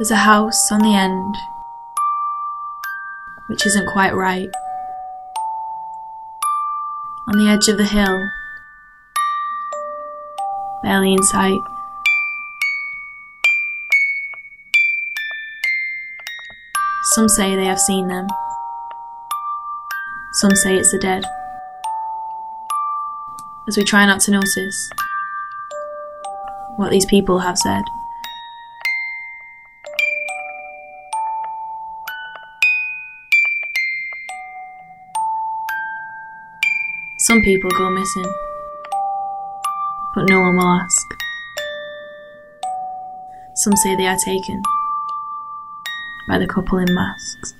There's a house on the end, which isn't quite right. On the edge of the hill, barely in sight. Some say they have seen them. Some say it's the dead. As we try not to notice what these people have said. Some people go missing, but no one will ask. Some say they are taken by the couple in masks.